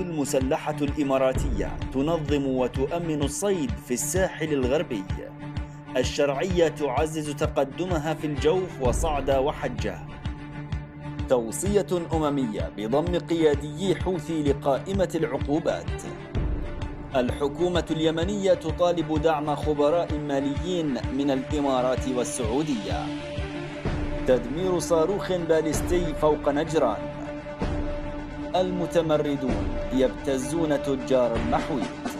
المسلحة الإماراتية تنظم وتؤمن الصيد في الساحل الغربي. الشرعية تعزز تقدمها في الجوف وصعد وحجة. توصية أممية بضم قياديي حوثي لقائمة العقوبات. الحكومة اليمنية تطالب دعم خبراء ماليين من الإمارات والسعودية. تدمير صاروخ باليستي فوق نجران. المتمردون يبتزون تجار المحويط